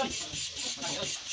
Ой, ой, ой.